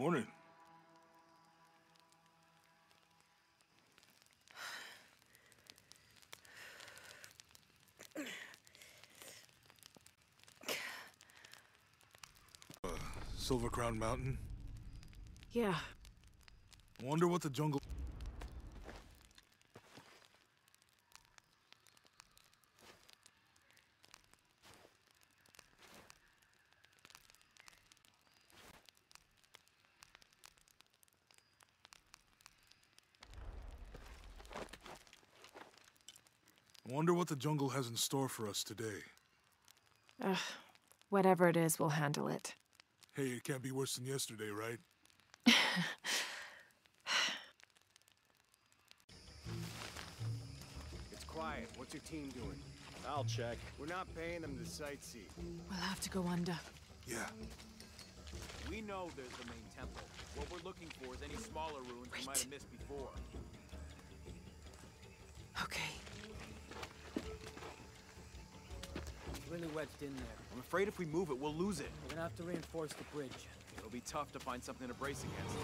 Morning. Uh, Silver Crown Mountain? Yeah. Wonder what the jungle... Wonder what the jungle has in store for us today. Ugh. Whatever it is, we'll handle it. Hey, it can't be worse than yesterday, right? It's quiet. What's your team doing? I'll check. We're not paying them to sightsee. We'll have to go under. Yeah. We know there's the main temple. What we're looking for is any smaller ruins we might have missed before. Okay. Really wedged in there. I'm afraid if we move it, we'll lose it. We're gonna have to reinforce the bridge. It'll be tough to find something to brace against.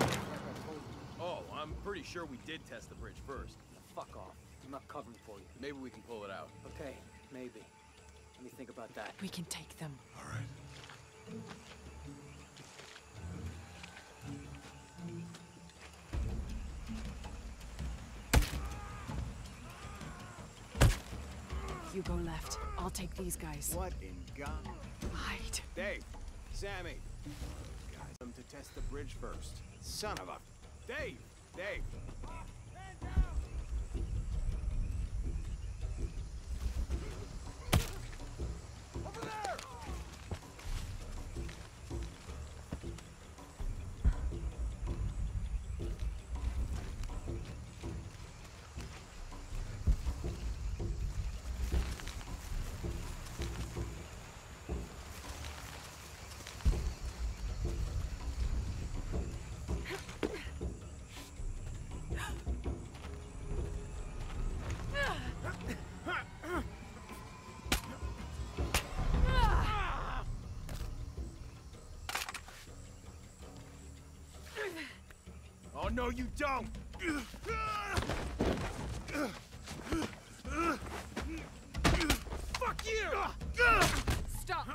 Like I told you. Oh, I'm pretty sure we did test the bridge first. Fuck off. I'm not covering for you. Maybe we can pull it out. Okay, maybe. Let me think about that. We can take them. All right. You go left. I'll take these guys. What in God? Hide. Dave, Sammy. Guys, them to test the bridge first. Son of a... Dave! Dave! No, you don't! Fuck you! Stop!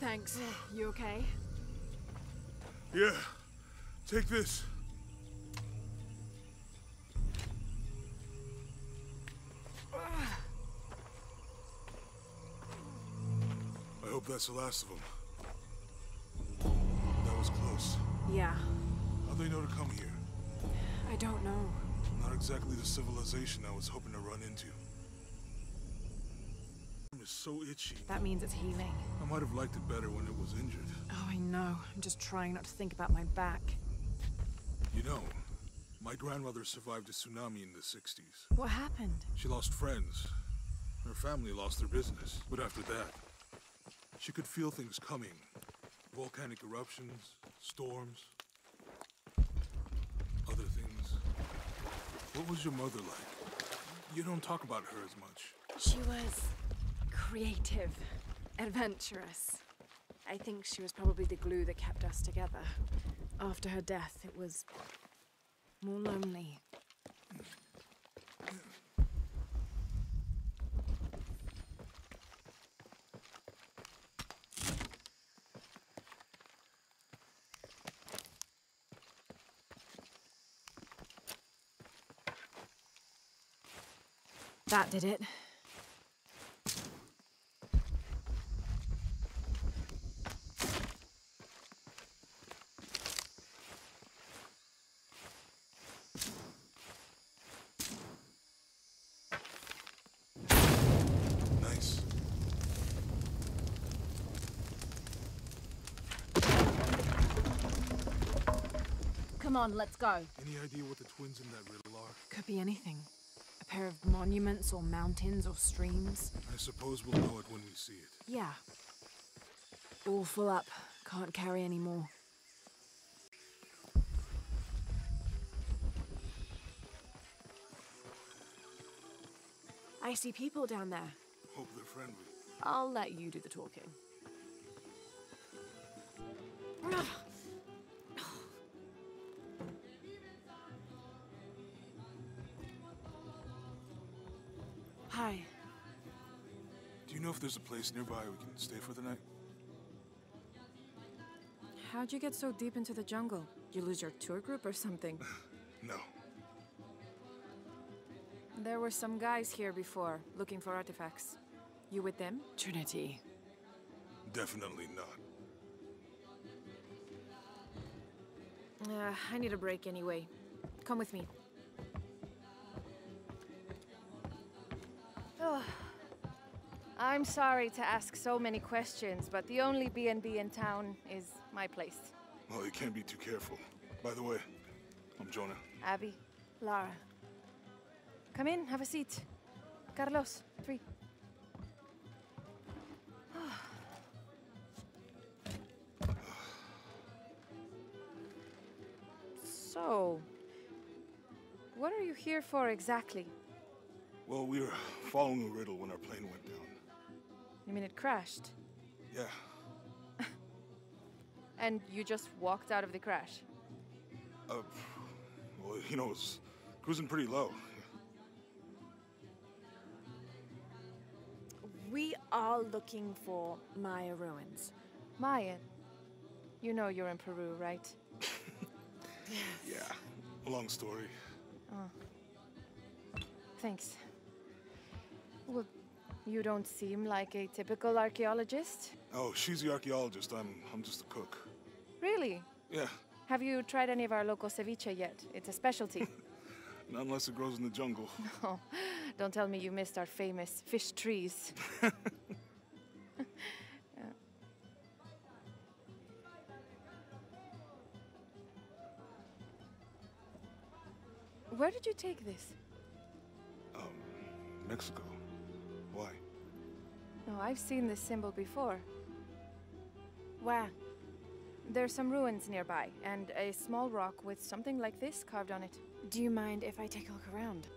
Thanks. You okay? Yeah. Take this. I hope that's the last of them. Yeah. How'd they know to come here? I don't know. Not exactly the civilization I was hoping to run into. I'm so itchy. That means it's healing. I might have liked it better when it was injured. Oh, I know. I'm just trying not to think about my back. You know, my grandmother survived a tsunami in the 60s. What happened? She lost friends. Her family lost their business. But after that, she could feel things coming. Volcanic eruptions, storms, other things. What was your mother like? You don't talk about her as much. She was creative, adventurous. I think she was probably the glue that kept us together. After her death, it was more lonely. That did it. Nice. Come on, let's go. Any idea what the twins in that riddle are? Could be anything. Pair of monuments or mountains or streams. I suppose we'll know it when we see it. Yeah. All full up. Can't carry any more. I see people down there. Hope they're friendly. I'll let you do the talking. Hi. Do you know if there's a place nearby we can stay for the night? How'd you get so deep into the jungle? You lose your tour group or something? No. there were some guys here before, looking for artifacts. You with them? Trinity. Definitely not. Uh, I need a break anyway. Come with me. Oh. I'm sorry to ask so many questions, but the only B&B in town is my place. Well, you can't be too careful. By the way, I'm Jonah. Abby, Lara. Come in, have a seat. Carlos, three. so, what are you here for exactly? Well, we were following a riddle when our plane went down. You mean it crashed? Yeah, And you just walked out of the crash? uh, well, you know, it's cruising pretty low. We are looking for Maya ruins. Mayan? You know you're in Peru, right? Yeah, long story. Thanks. Well, you don't seem like a typical archaeologist. Oh, she's the archaeologist. I'm, I'm just a cook. Really? Yeah, Have you tried any of our local ceviche yet? It's a specialty. not unless it grows in the jungle. oh, don't tell me you missed our famous fish trees. Yeah. Where did you take this? Um, Mexico. Why? Oh, I've seen this symbol before. Where? There's some ruins nearby, and a small rock with something like this carved on it. Do you mind if I take a look around?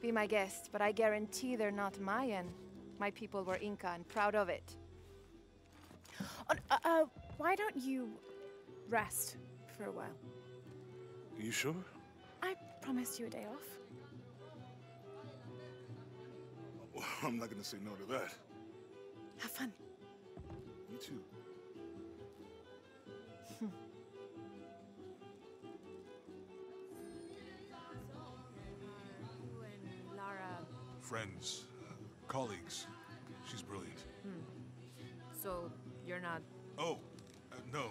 be my guest, but I guarantee they're not Mayan. My people were Inca and proud of it. Uh, uh, why don't you rest for a while? Are you sure? I promised you a day off. Well, I'm not gonna say no to that. Have fun. You too. You and Lara. Friends, uh, colleagues. She's brilliant. So, you're not. Oh, uh, no,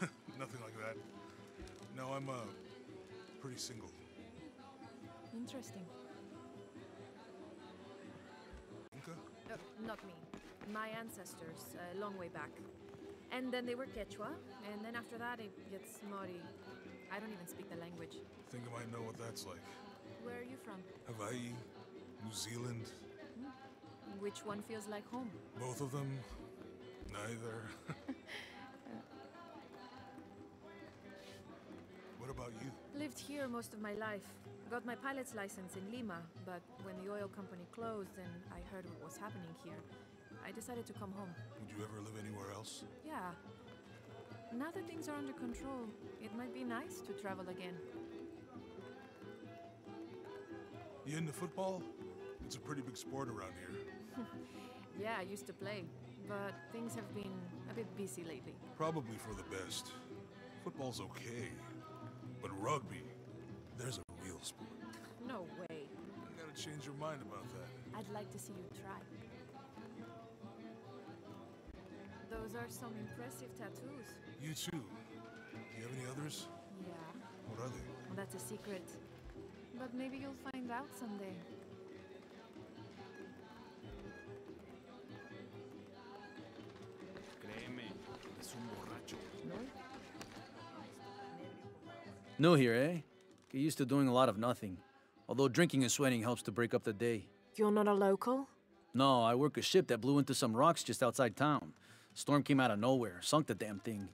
nothing like that. No, I'm uh, pretty single. Interesting. Not me. My ancestors, a long way back. And then they were Quechua, and then after that it gets Maori. I don't even speak the language. Think I might know what that's like. Where are you from? Hawaii, New Zealand, hmm? Which one feels like home? both of them, neither. I lived here most of my life. Got my pilot's license in Lima, but when the oil company closed and I heard what was happening here, I decided to come home. Would you ever live anywhere else? Yeah. Now that things are under control, it might be nice to travel again. You into football? It's a pretty big sport around here. Yeah, I used to play, but things have been a bit busy lately. Probably for the best. Football's okay, but rugby, there's a real sport. No way. You gotta change your mind about that. I'd like to see you try. Those are some impressive tattoos. You too. Do you have any others? Yeah. What are they? Well, that's a secret. But maybe you'll find out someday. New here, eh? Get used to doing a lot of nothing. Although drinking and sweating helps to break up the day. You're not a local? No, I work a ship that blew into some rocks just outside town. Storm came out of nowhere, sunk the damn thing.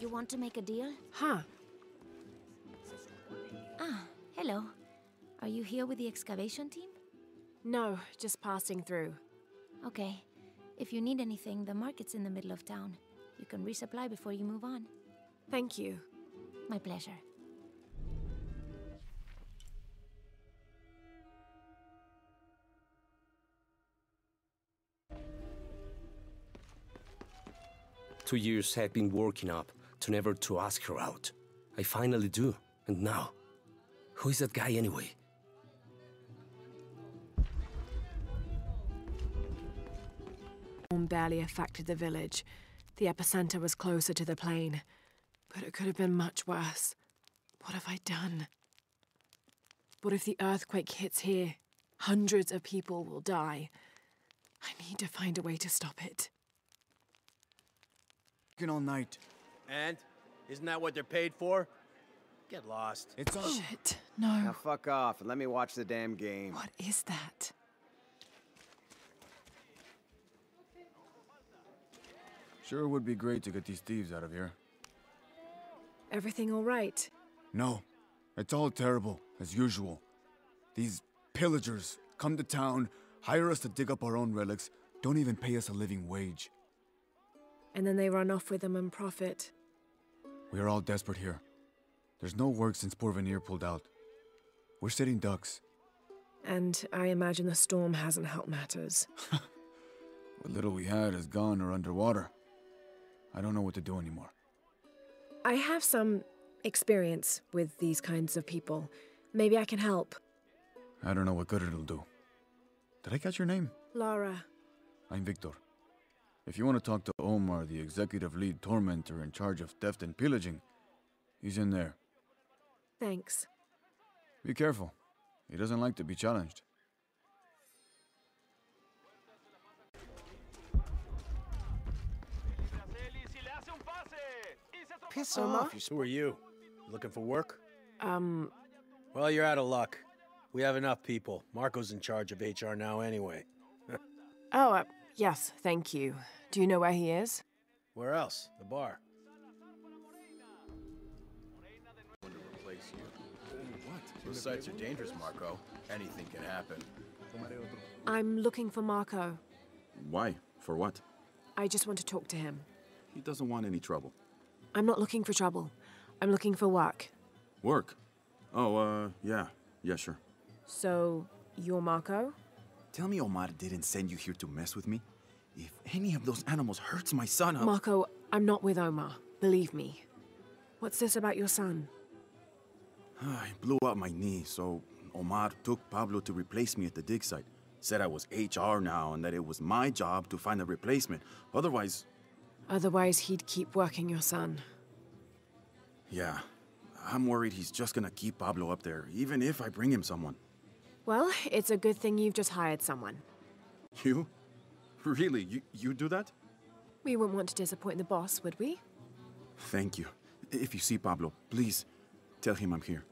You want to make a deal? Huh. Ah, hello. Are you here with the excavation team? No, just passing through. Okay. If you need anything, the market's in the middle of town. You can resupply before you move on. Thank you. My pleasure. Two years had been working up to never to ask her out. I finally do, and now, who is that guy anyway? Barely affected the village. The epicenter was closer to the plain. But it could have been much worse. What have I done? What if the earthquake hits here? Hundreds of people will die. I need to find a way to stop it. Working all night. And? Isn't that what they're paid for? Get lost. It's on. Shit, no. Now no. fuck off and let me watch the damn game. What is that? Sure would be great to get these thieves out of here. Everything all right? No, it's all terrible, as usual. These pillagers come to town, hire us to dig up our own relics, don't even pay us a living wage. And then they run off with them and profit. We are all desperate here. There's no work since Poor Porvenir pulled out. We're sitting ducks. And I imagine the storm hasn't helped matters. What little we had is gone or underwater. I don't know what to do anymore. I have some experience with these kinds of people. Maybe I can help. I don't know what good it'll do. Did I catch your name? Lara, I'm Victor. If you want to talk to Omar, the executive lead tormentor in charge of theft and pillaging, he's in there. thanks. Be careful. He doesn't like to be challenged. Piss Omar? off, you Who are you? Looking for work? Um, Well, you're out of luck. We have enough people. Marco's in charge of HR now anyway. oh, uh, yes, thank you. Do you know where he is? Where else? The bar. Those sites are dangerous, Marco. Anything can happen. I'm looking for Marco. Why? For what? I just want to talk to him. He doesn't want any trouble. I'm not looking for trouble. I'm looking for work. Work? Oh, uh, yeah. Yeah, sure. So, you're Marco? Tell me Omar didn't send you here to mess with me? If any of those animals hurts my son, I'll... Marco, I'm not with Omar. Believe me. What's this about your son? I blew out my knee, so Omar took Pablo to replace me at the dig site. Said I was HR now and that it was my job to find a replacement. Otherwise, Otherwise, he'd keep working your son. yeah. I'm worried he's just gonna keep Pablo up there, even if I bring him someone. Well, it's a good thing you've just hired someone. You? Really? You, you do that? We wouldn't want to disappoint the boss, would we? Thank you. If you see Pablo, please tell him I'm here.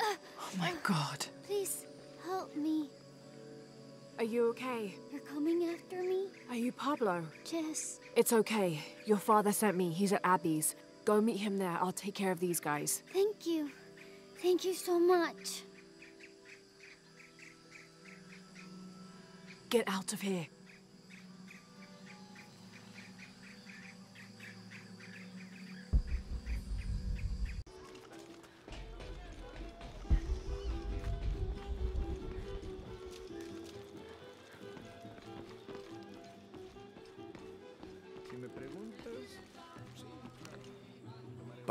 Oh my god. Please, help me. Are you okay? You're coming after me? Are you Pablo? Jess. It's okay. Your father sent me. He's at Abby's. Go meet him there. I'll take care of these guys. Thank you. Thank you so much. Get out of here.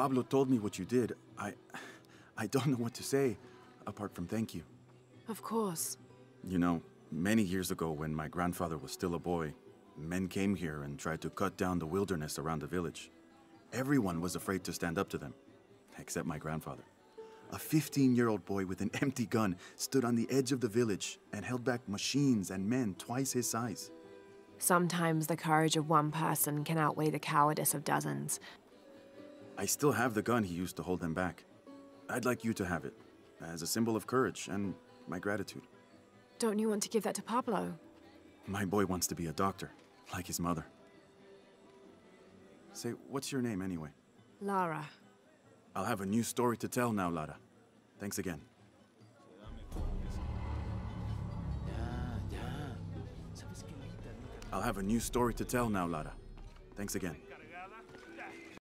Pablo told me what you did. I. I don't know what to say, apart from thank you. Of course. You know, many years ago when my grandfather was still a boy, men came here and tried to cut down the wilderness around the village. Everyone was afraid to stand up to them, except my grandfather. A 15 year old boy with an empty gun stood on the edge of the village and held back machines and men twice his size. Sometimes the courage of one person can outweigh the cowardice of dozens. I still have the gun he used to hold them back. I'd like you to have it, as a symbol of courage and my gratitude. Don't you want to give that to Pablo? My boy wants to be a doctor, like his mother. Say, what's your name anyway? Lara. I'll have a new story to tell now, Lara. Thanks again. I'll have a new story to tell now, Lara. Thanks again.